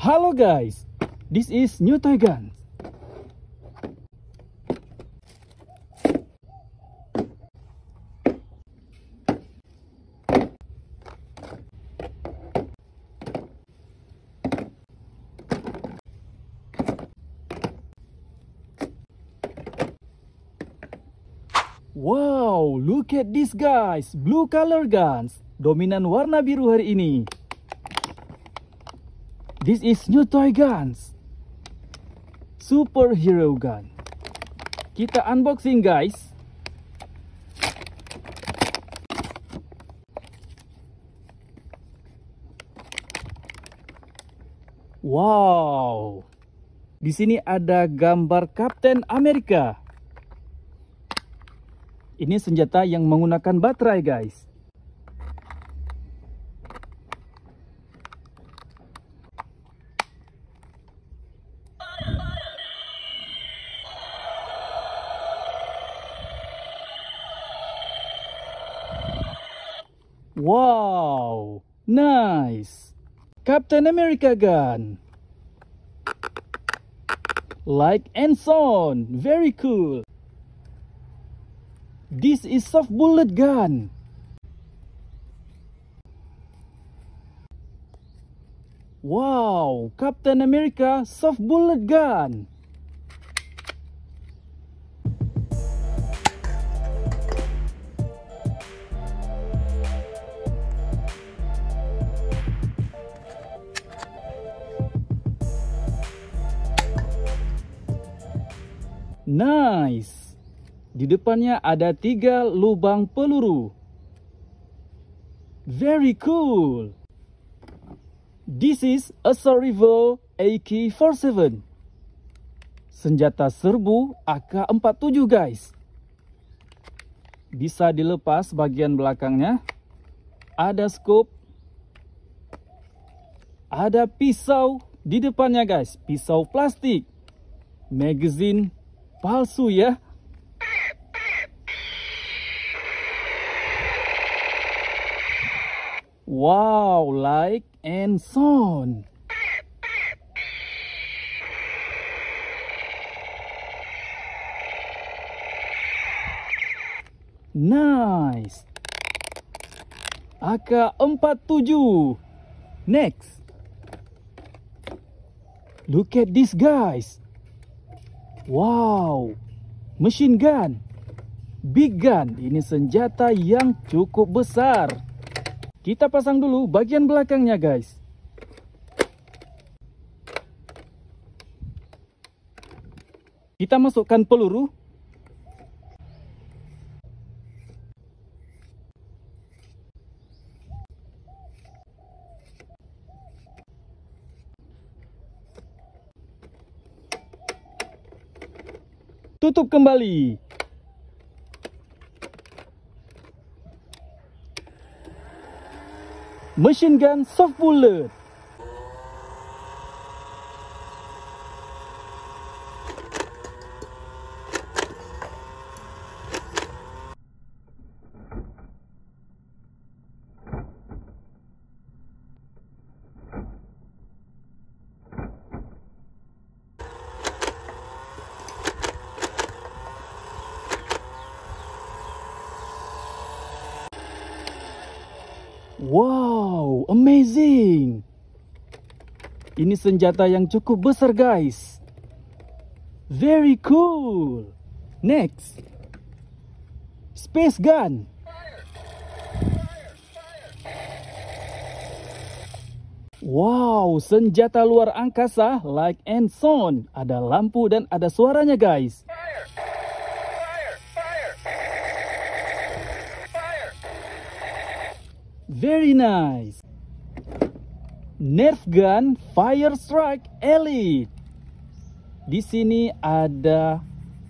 Halo guys, this is New Toy. Wow, look at this guys, blue color guns, dominan warna biru hari ini. This is new toy guns. Superhero gun. Kita unboxing guys. Wow. Di sini ada gambar Kapten Amerika. Ini senjata yang menggunakan baterai guys. Wow, nice. Captain America gun. Like and sound, very cool. This is soft bullet gun. Wow, Captain America soft bullet gun. Nice. Di depannya ada tiga lubang peluru. Very cool. This is a Rifle AK-47. Senjata serbu AK-47 guys. Bisa dilepas bagian belakangnya. Ada scope. Ada pisau di depannya guys. Pisau plastik. Magazine palsu ya. Wow, like and sound. Nice. AK-47. Next. Look at this guys. Wow. Machine gun. Big gun. Ini senjata yang cukup besar. Kita pasang dulu bagian belakangnya guys. Kita masukkan peluru. Tutup kembali. machine gun soft bullet. Wow, amazing. Ini senjata yang cukup besar guys. Very cool. Next. Space gun. Wow, senjata luar angkasa like and sound. Ada lampu dan ada suaranya guys. Very nice. Nerf gun Fire Strike Elite. Di sini ada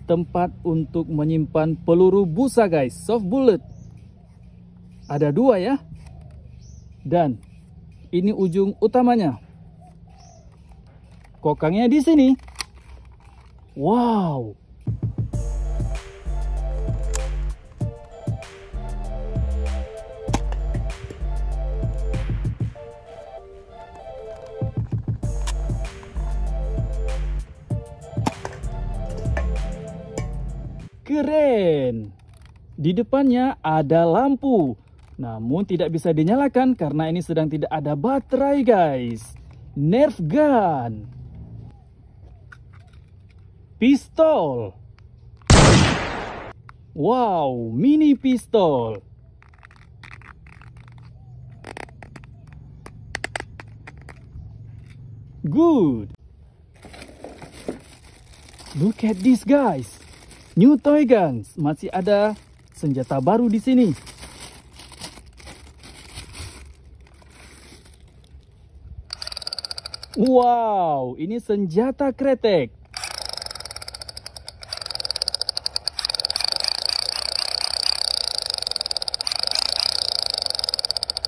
tempat untuk menyimpan peluru busa guys, soft bullet. Ada dua ya. Dan ini ujung utamanya. Kokangnya di sini. Wow, Keren. Di depannya ada lampu. Namun tidak bisa dinyalakan karena ini sedang tidak ada baterai guys. Nerf gun. Pistol. Wow, mini pistol. Good. Look at this guys. New toy guns. Masih ada senjata baru di sini. Wow, ini senjata kretek.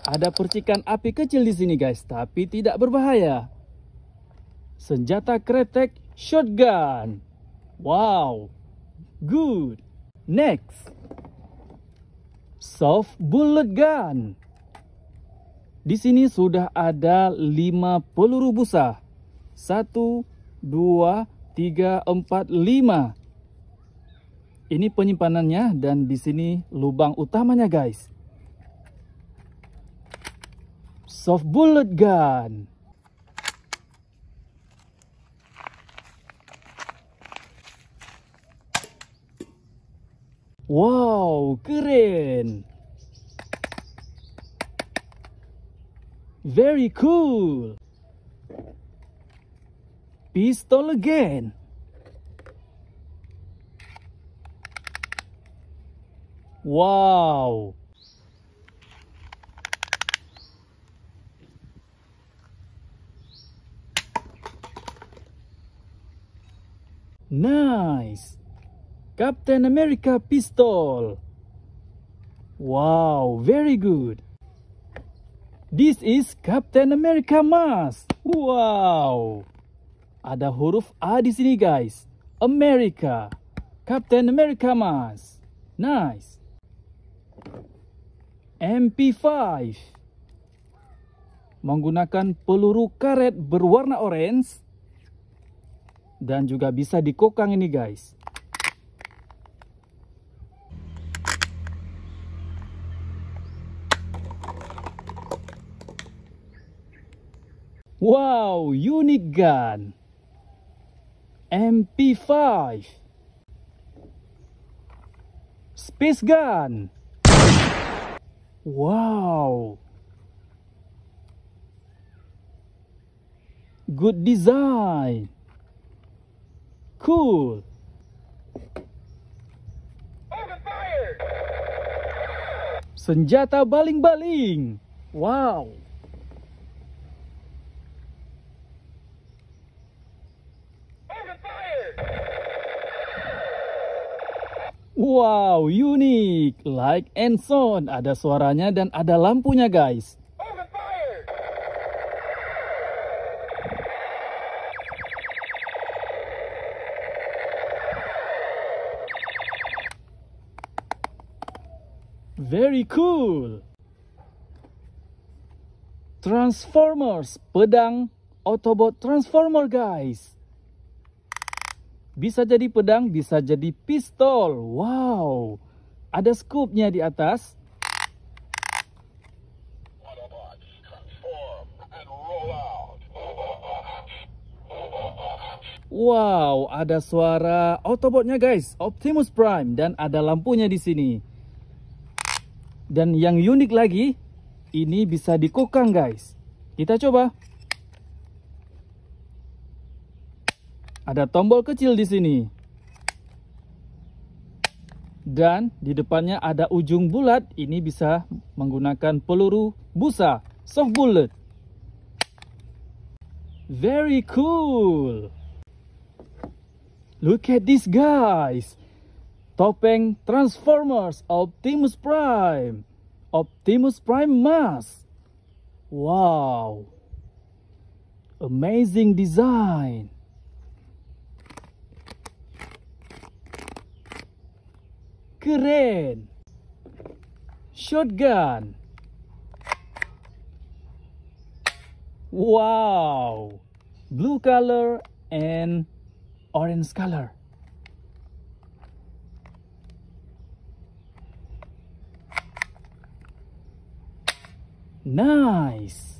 Ada percikan api kecil di sini guys, tapi tidak berbahaya. Senjata kretek shotgun. Wow, good. Next, soft bullet gun. Di sini sudah ada 5 peluru busa. 1, 2, 3, 4, 5. Ini penyimpanannya dan di sini lubang utamanya guys. Soft bullet gun. Wow, keren. Very cool. Pistol again. Wow. Nice. Captain America pistol. Wow, very good. This is Captain America mask. Wow. Ada huruf A di sini guys. America. Captain America mask. Nice. MP5. Menggunakan peluru karet berwarna orange. Dan juga bisa dikokang ini guys. Wow, unique gun. MP5. Space gun. Wow. Good design. Cool. Senjata baling-baling. Wow. Wow, unik. Like and sound. Ada suaranya dan ada lampunya, guys. Very cool. Transformers, pedang Autobot Transformer, guys. Bisa jadi pedang, bisa jadi pistol. Wow. Ada scoopnya di atas. Wow, ada suara Autobotnya guys, Optimus Prime dan ada lampunya di sini. Dan yang unik lagi, ini bisa dikokang guys. Kita coba. Ada tombol kecil di sini. Dan di depannya ada ujung bulat. Ini bisa menggunakan peluru busa, soft bullet. Very cool. Look at this guys. Topeng Transformers Optimus Prime. Optimus Prime mask. Wow. Amazing design. Keren. Shotgun. Wow. Blue color and orange color. Nice.